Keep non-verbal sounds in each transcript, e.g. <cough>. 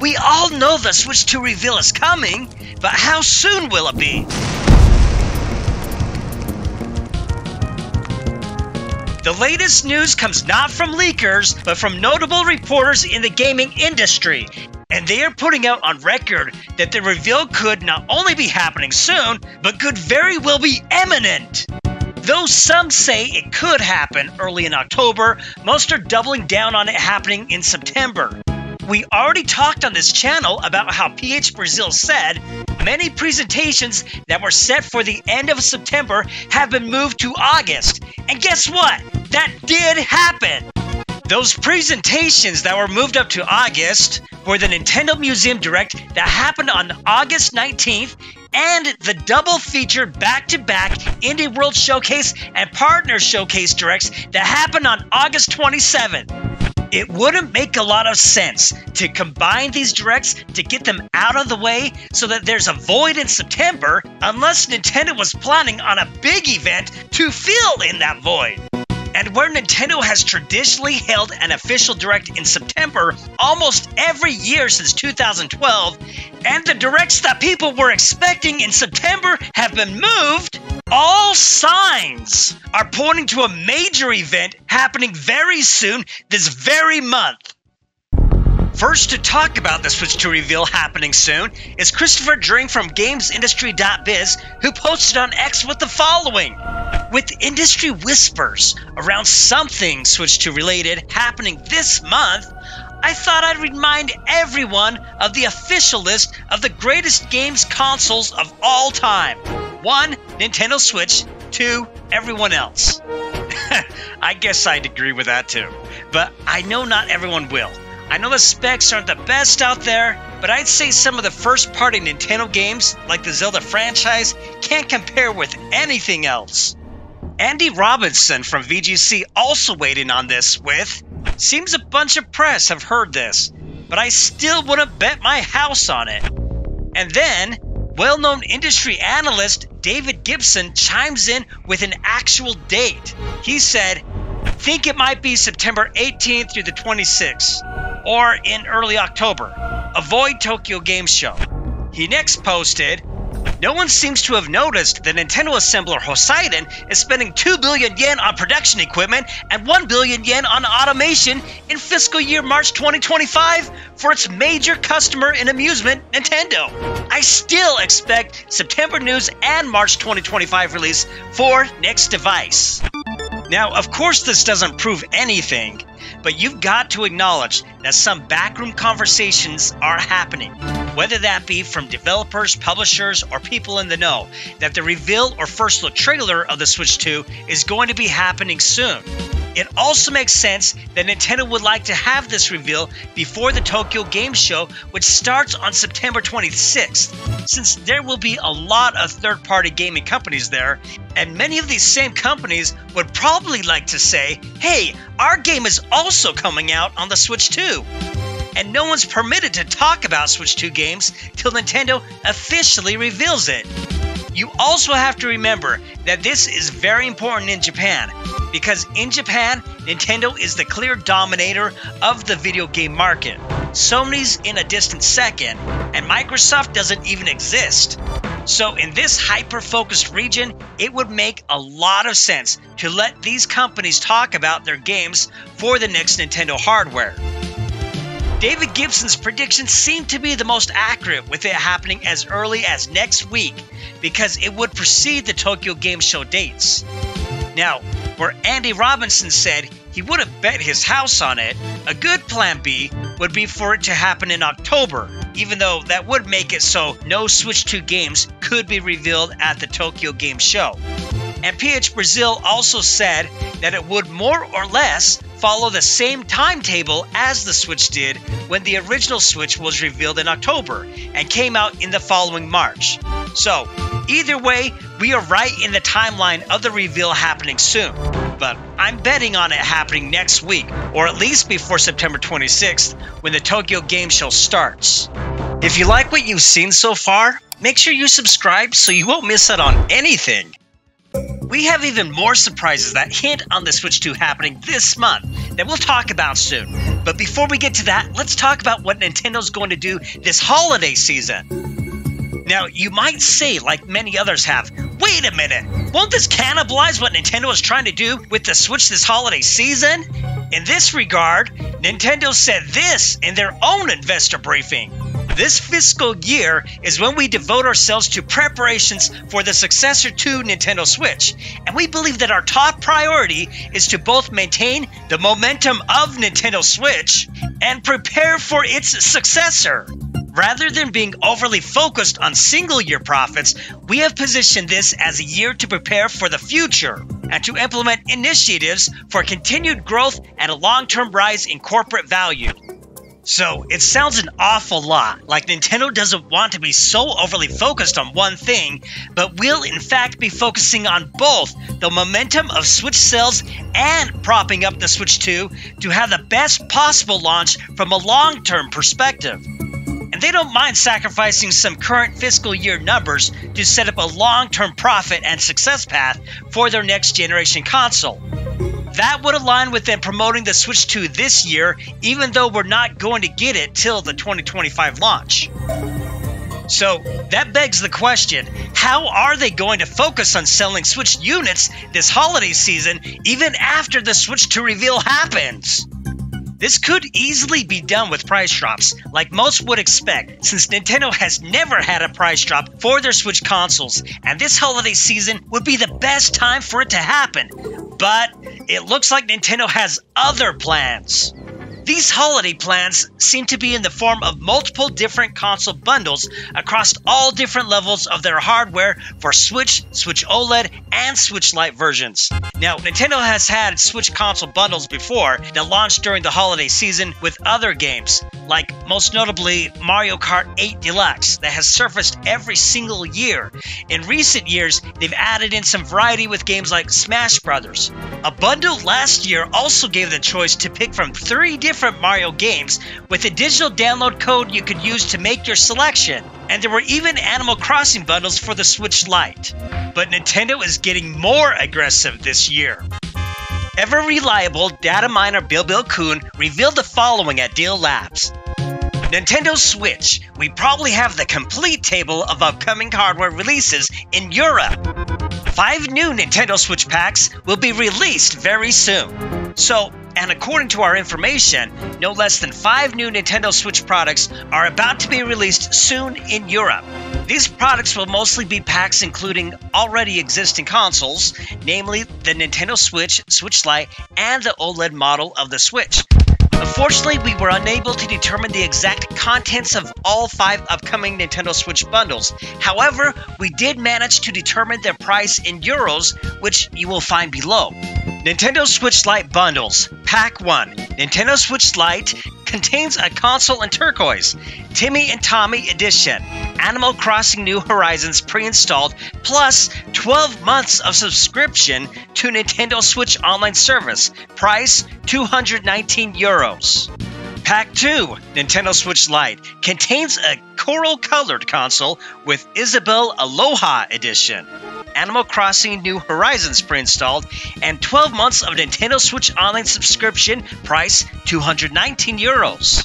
We all know the Switch 2 reveal is coming, but how soon will it be? The latest news comes not from leakers, but from notable reporters in the gaming industry. And they are putting out on record that the reveal could not only be happening soon, but could very well be imminent. Though some say it could happen early in October, most are doubling down on it happening in September. We already talked on this channel about how PH Brazil said many presentations that were set for the end of September have been moved to August. And guess what? That did happen! Those presentations that were moved up to August were the Nintendo Museum Direct that happened on August 19th and the double feature back to back Indie World Showcase and Partner Showcase Directs that happened on August 27th. It wouldn't make a lot of sense to combine these directs to get them out of the way so that there's a void in September unless Nintendo was planning on a big event to fill in that void. And where Nintendo has traditionally held an official direct in September almost every year since 2012, and the directs that people were expecting in September have been moved, all signs are pointing to a major event happening very soon this very month. First to talk about the Switch 2 reveal happening soon is Christopher Dring from GamesIndustry.biz, who posted on X with the following. With industry whispers around something Switch 2 related happening this month, I thought I'd remind everyone of the official list of the greatest games consoles of all time. 1. Nintendo Switch. 2. Everyone else. <laughs> I guess I'd agree with that too. But I know not everyone will. I know the specs aren't the best out there, but I'd say some of the first party Nintendo games, like the Zelda franchise, can't compare with anything else. Andy Robinson from VGC also weighed in on this with Seems a bunch of press have heard this, but I still wouldn't bet my house on it. And then, well known industry analyst David Gibson chimes in with an actual date. He said, Think it might be September 18th through the 26th or in early October. Avoid Tokyo Game Show. He next posted, no one seems to have noticed that Nintendo assembler Hosiden is spending 2 billion yen on production equipment and 1 billion yen on automation in fiscal year March 2025 for its major customer in amusement, Nintendo. I still expect September news and March 2025 release for next device. Now, of course, this doesn't prove anything, but you've got to acknowledge that some backroom conversations are happening, whether that be from developers, publishers, or people in the know, that the reveal or first look trailer of the Switch 2 is going to be happening soon. It also makes sense that Nintendo would like to have this reveal before the Tokyo Game Show, which starts on September 26th, since there will be a lot of third party gaming companies there, and many of these same companies would probably like to say, hey, our game is also coming out on the Switch 2 and no one's permitted to talk about Switch 2 games till Nintendo officially reveals it. You also have to remember that this is very important in Japan because in Japan, Nintendo is the clear dominator of the video game market. Sony's in a distant second, and Microsoft doesn't even exist. So, in this hyper focused region, it would make a lot of sense to let these companies talk about their games for the next Nintendo hardware. David Gibson's predictions seem to be the most accurate, with it happening as early as next week because it would precede the Tokyo Game Show dates. Now, where Andy Robinson said he would have bet his house on it, a good plan B would be for it to happen in October, even though that would make it so no Switch 2 games could be revealed at the Tokyo Game Show. And PH Brazil also said that it would more or less follow the same timetable as the Switch did when the original Switch was revealed in October and came out in the following March. So, either way, we are right in the timeline of the reveal happening soon. But I'm betting on it happening next week, or at least before September 26th, when the Tokyo Game Show starts. If you like what you've seen so far, make sure you subscribe so you won't miss out on anything. We have even more surprises that hint on the Switch 2 happening this month that we'll talk about soon. But before we get to that, let's talk about what Nintendo's going to do this holiday season. Now, you might say, like many others have, wait a minute, won't this cannibalize what Nintendo is trying to do with the Switch this holiday season? In this regard, Nintendo said this in their own investor briefing. This fiscal year is when we devote ourselves to preparations for the successor to Nintendo Switch, and we believe that our top priority is to both maintain the momentum of Nintendo Switch and prepare for its successor. Rather than being overly focused on single year profits, we have positioned this as a year to prepare for the future and to implement initiatives for continued growth and a long term rise in corporate value. So, it sounds an awful lot like Nintendo doesn't want to be so overly focused on one thing, but will in fact be focusing on both the momentum of Switch sales and propping up the Switch 2 to have the best possible launch from a long term perspective and they don't mind sacrificing some current fiscal year numbers to set up a long term profit and success path for their next generation console. That would align with them promoting the Switch 2 this year, even though we're not going to get it till the 2025 launch. So that begs the question how are they going to focus on selling Switch units this holiday season, even after the Switch 2 reveal happens? This could easily be done with price drops, like most would expect, since Nintendo has never had a price drop for their Switch consoles, and this holiday season would be the best time for it to happen. But it looks like Nintendo has other plans. These holiday plans seem to be in the form of multiple different console bundles across all different levels of their hardware for Switch, Switch OLED, and Switch Lite versions. Now, Nintendo has had Switch console bundles before that launched during the holiday season with other games, like most notably Mario Kart 8 Deluxe, that has surfaced every single year. In recent years, they've added in some variety with games like Smash Brothers. A bundle last year also gave the choice to pick from three different different Mario games with a digital download code you could use to make your selection. And there were even Animal Crossing bundles for the Switch Lite. But Nintendo is getting more aggressive this year. Ever reliable data miner Bill Kun revealed the following at Dealabs. Nintendo Switch, we probably have the complete table of upcoming hardware releases in Europe. Five new Nintendo Switch packs will be released very soon. So, and according to our information, no less than five new Nintendo Switch products are about to be released soon in Europe. These products will mostly be packs including already existing consoles, namely the Nintendo Switch, Switch Lite, and the OLED model of the Switch. Unfortunately, we were unable to determine the exact contents of all five upcoming Nintendo Switch bundles. However, we did manage to determine their price in euros, which you will find below. Nintendo Switch Lite bundles. Pack 1 Nintendo Switch Lite contains a console in turquoise, Timmy and Tommy edition, Animal Crossing New Horizons pre installed, plus 12 months of subscription to Nintendo Switch Online service. Price 219 euros. Pack 2 Nintendo Switch Lite contains a coral colored console with Isabelle Aloha Edition. Animal Crossing New Horizons pre-installed, and 12 months of Nintendo Switch Online subscription, price 219 euros.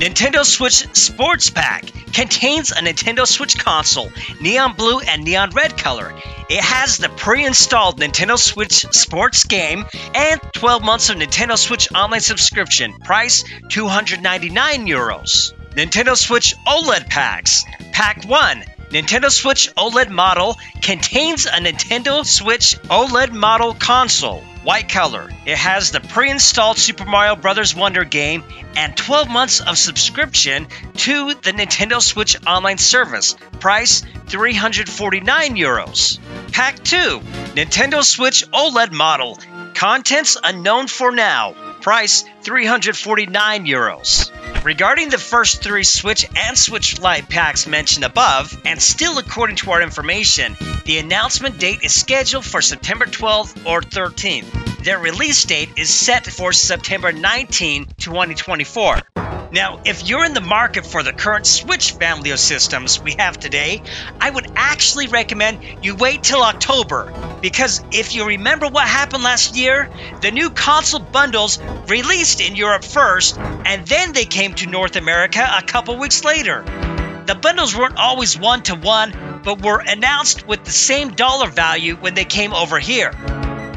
Nintendo Switch Sports Pack contains a Nintendo Switch console, neon blue and neon red color. It has the pre-installed Nintendo Switch Sports game and 12 months of Nintendo Switch Online subscription, price 299 euros. Nintendo Switch OLED packs. Pack 1 Nintendo Switch OLED model contains a Nintendo Switch OLED model console, white color. It has the pre-installed Super Mario Bros. Wonder game and 12 months of subscription to the Nintendo Switch online service. Price 349 euros. Pack 2, Nintendo Switch OLED model. Contents unknown for now. Price 349 euros. Regarding the first three Switch and Switch Lite packs mentioned above, and still according to our information, the announcement date is scheduled for September 12th or 13th. Their release date is set for September 19, 2024. Now, if you're in the market for the current Switch family of systems we have today, I would actually recommend you wait till October. Because if you remember what happened last year, the new console bundles released in Europe first, and then they came to North America a couple weeks later. The bundles weren't always one to one, but were announced with the same dollar value when they came over here.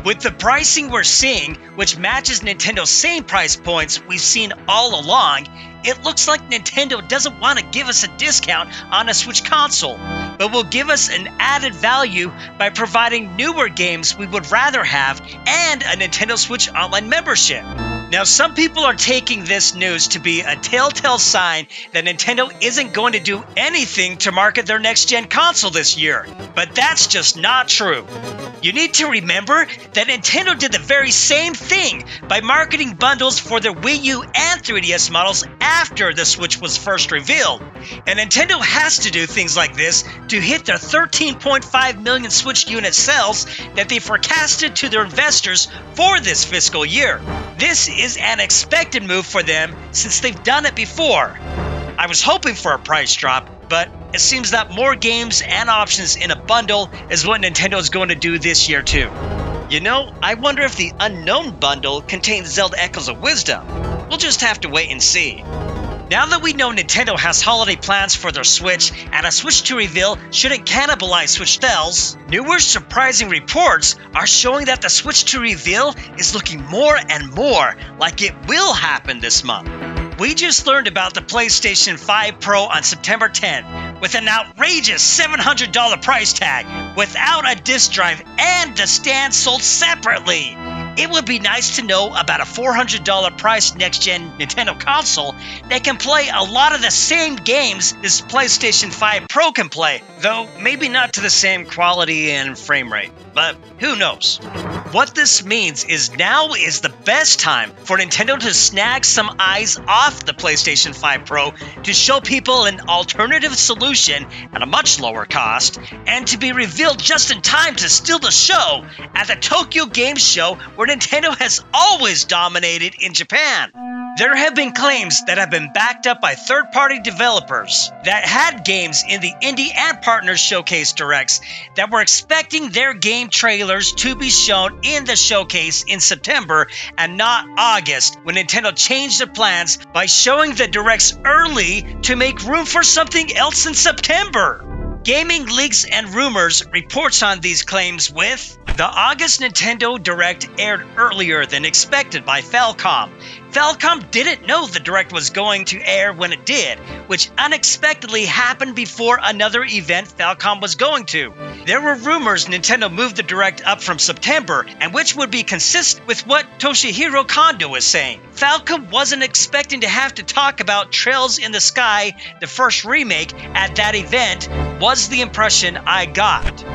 With the pricing we're seeing, which matches Nintendo's same price points we've seen all along, it looks like Nintendo doesn't want to give us a discount on a Switch console, but will give us an added value by providing newer games we would rather have and a Nintendo Switch Online membership. Now, some people are taking this news to be a telltale sign that Nintendo isn't going to do anything to market their next gen console this year, but that's just not true. You need to remember that Nintendo did the very same thing by marketing bundles for their Wii U and 3DS models after the Switch was first revealed. And Nintendo has to do things like this to hit their 13.5 million Switch unit sales that they forecasted to their investors for this fiscal year. This is an expected move for them since they've done it before. I was hoping for a price drop, but it seems that more games and options in a bundle is what Nintendo is going to do this year too. You know, I wonder if the Unknown bundle contains Zelda Echoes of Wisdom. We'll just have to wait and see. Now that we know Nintendo has holiday plans for their Switch and a Switch 2 reveal shouldn't cannibalize Switch sales, newer surprising reports are showing that the Switch 2 reveal is looking more and more like it will happen this month. We just learned about the PlayStation 5 Pro on September 10 with an outrageous $700 price tag without a disk drive and the stand sold separately. It would be nice to know about a $400 price next gen Nintendo console that can play a lot of the same games this PlayStation 5 Pro can play, though maybe not to the same quality and frame rate. But who knows? What this means is now is the best time for Nintendo to snag some eyes off the PlayStation 5 Pro to show people an alternative solution at a much lower cost, and to be revealed just in time to steal the show at the Tokyo Game Show where Nintendo has always dominated in Japan. There have been claims that have been backed up by third party developers that had games in the Indie and Partners Showcase Directs that were expecting their game trailers to be shown in the showcase in September and not August when Nintendo changed their plans by showing the Directs early to make room for something else in September. Gaming Leaks and Rumors reports on these claims with the August Nintendo Direct aired earlier than expected by Falcom. Falcom didn't know the Direct was going to air when it did, which unexpectedly happened before another event Falcom was going to. There were rumors Nintendo moved the Direct up from September, and which would be consistent with what Toshihiro Kondo was saying. Falcom wasn't expecting to have to talk about Trails in the Sky, the first remake, at that event, was the impression I got.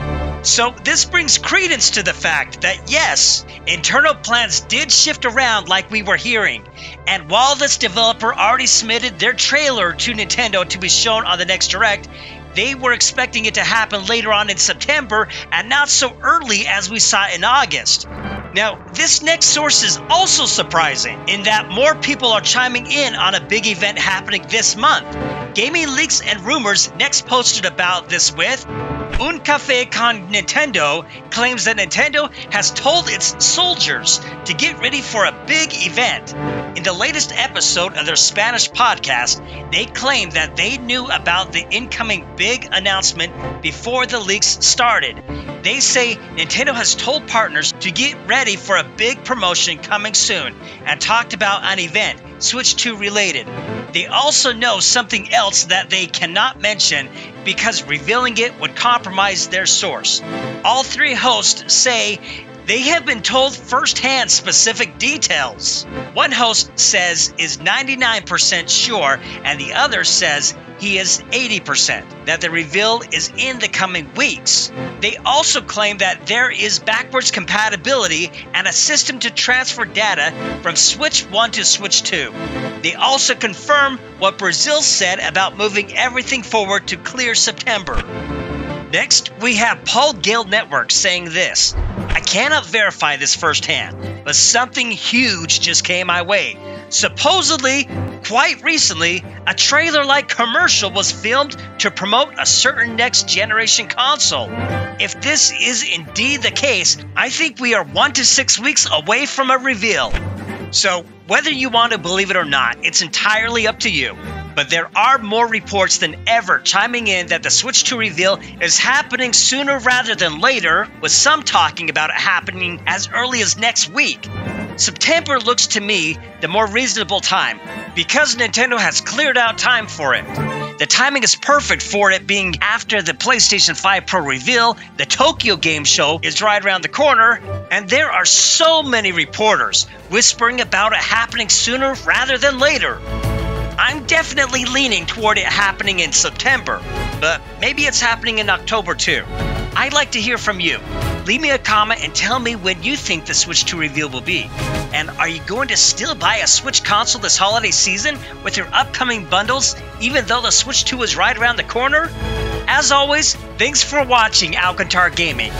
So, this brings credence to the fact that yes, internal plans did shift around like we were hearing. And while this developer already submitted their trailer to Nintendo to be shown on the next Direct, they were expecting it to happen later on in September and not so early as we saw in August. Now, this next source is also surprising in that more people are chiming in on a big event happening this month. Gaming Leaks and Rumors next posted about this with Un Cafe Con Nintendo claims that Nintendo has told its soldiers to get ready for a big event. In the latest episode of their Spanish podcast, they claim that they knew about the incoming big announcement before the leaks started. They say Nintendo has told partners to get ready for a big promotion coming soon and talked about an event, Switch 2 related. They also know something else that they cannot mention because revealing it would compromise their source. All three hosts say they have been told firsthand specific details. One host says is 99% sure, and the other says he is 80%, that the reveal is in the coming weeks. They also claim that there is backwards compatibility and a system to transfer data from Switch 1 to Switch 2. They also confirm what Brazil said about moving everything forward to clear September. Next, we have Paul Gale Network saying this I cannot verify this firsthand, but something huge just came my way. Supposedly, Quite recently, a trailer like commercial was filmed to promote a certain next generation console. If this is indeed the case, I think we are one to six weeks away from a reveal. So, whether you want to believe it or not, it's entirely up to you. But there are more reports than ever chiming in that the Switch 2 reveal is happening sooner rather than later, with some talking about it happening as early as next week. September looks to me the more reasonable time because Nintendo has cleared out time for it. The timing is perfect for it being after the PlayStation 5 Pro reveal, the Tokyo Game Show is right around the corner, and there are so many reporters whispering about it happening sooner rather than later. I'm definitely leaning toward it happening in September, but maybe it's happening in October too. I'd like to hear from you. Leave me a comment and tell me when you think the Switch 2 reveal will be. And are you going to still buy a Switch console this holiday season with your upcoming bundles, even though the Switch 2 is right around the corner? As always, thanks for watching Alkuntar Gaming.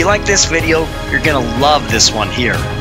You like this video, you're gonna love this one here.